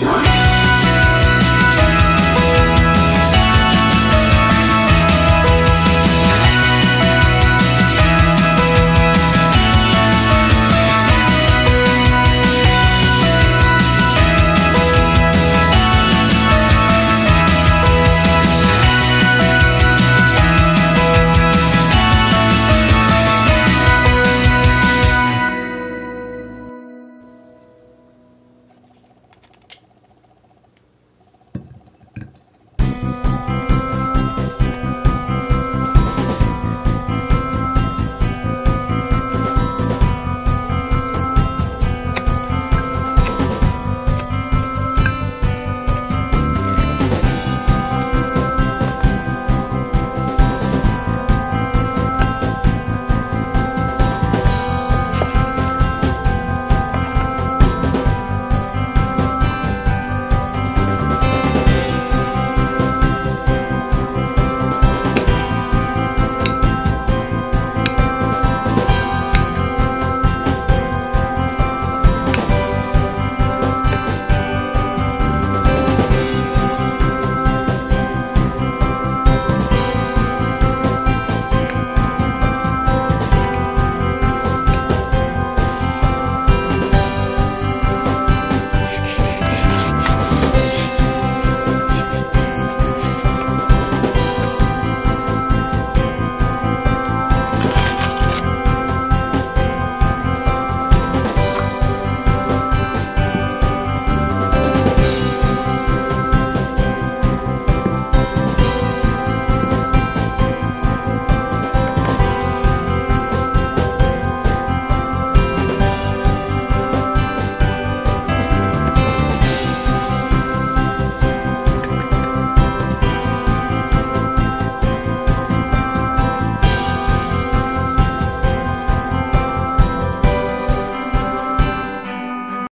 Bye.